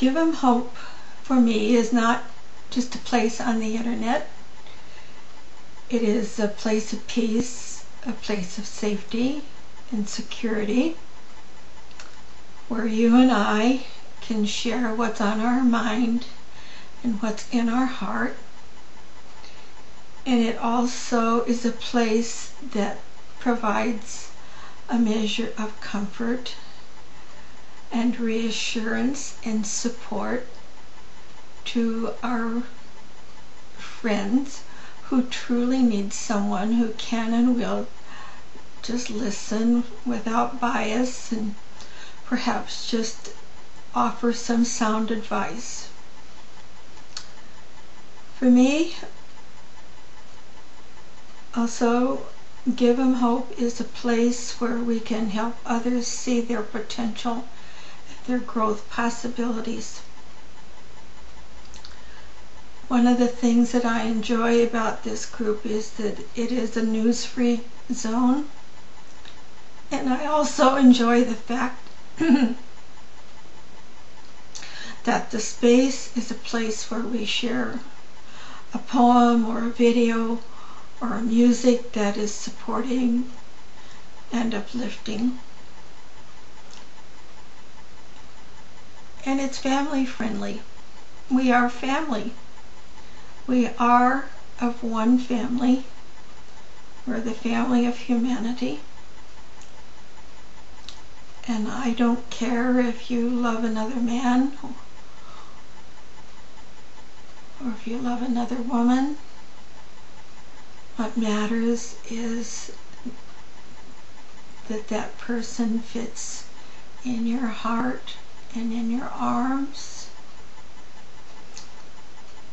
Give 'em Hope for me is not just a place on the internet. It is a place of peace, a place of safety and security, where you and I can share what's on our mind and what's in our heart. And it also is a place that provides a measure of comfort and reassurance and support to our friends who truly need someone who can and will just listen without bias and perhaps just offer some sound advice. For me, also, Give Them Hope is a place where we can help others see their potential their growth possibilities. One of the things that I enjoy about this group is that it is a news-free zone. And I also enjoy the fact that the space is a place where we share a poem or a video or music that is supporting and uplifting. And it's family friendly. We are family. We are of one family. We're the family of humanity. And I don't care if you love another man or if you love another woman. What matters is that that person fits in your heart and in your arms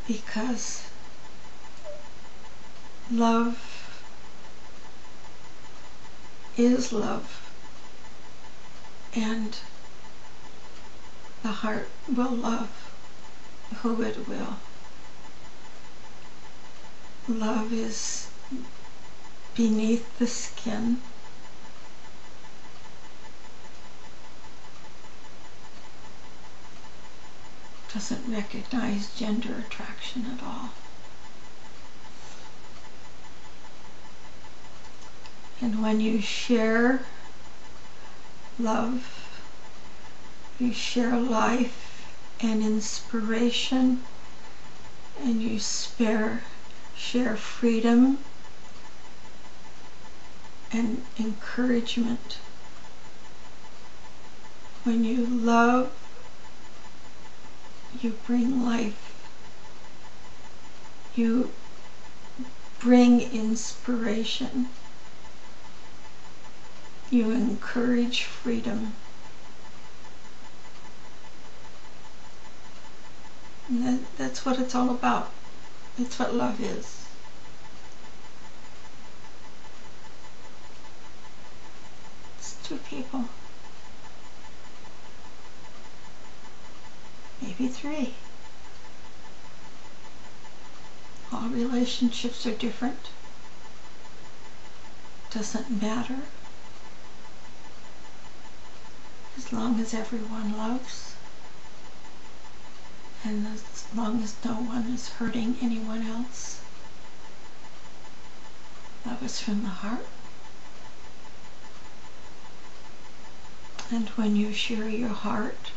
because love is love and the heart will love who it will. Love is beneath the skin. Doesn't recognize gender attraction at all. And when you share love, you share life and inspiration, and you spare, share freedom and encouragement. When you love, you bring life. You bring inspiration. You encourage freedom. That, that's what it's all about. It's what love is. It's two people. Maybe three. All relationships are different. Doesn't matter. As long as everyone loves. And as long as no one is hurting anyone else. Love is from the heart. And when you share your heart,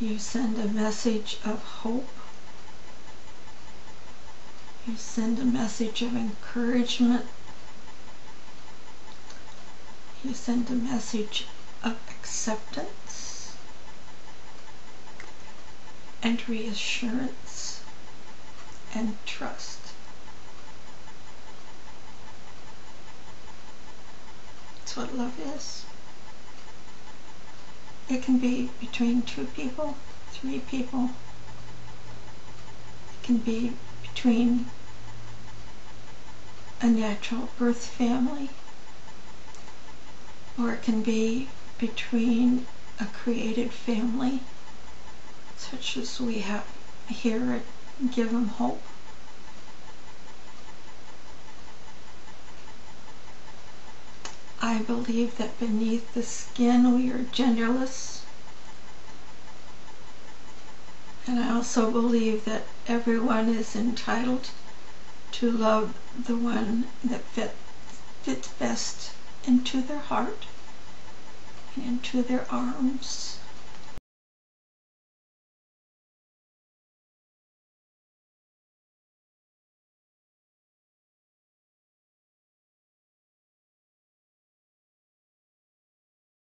you send a message of hope. You send a message of encouragement. You send a message of acceptance and reassurance and trust. That's what love is. It can be between two people, three people. It can be between a natural birth family, or it can be between a created family, such as we have here at Give 'em Hope. I believe that beneath the skin we are genderless. And I also believe that everyone is entitled to love the one that fit, fits best into their heart and into their arms.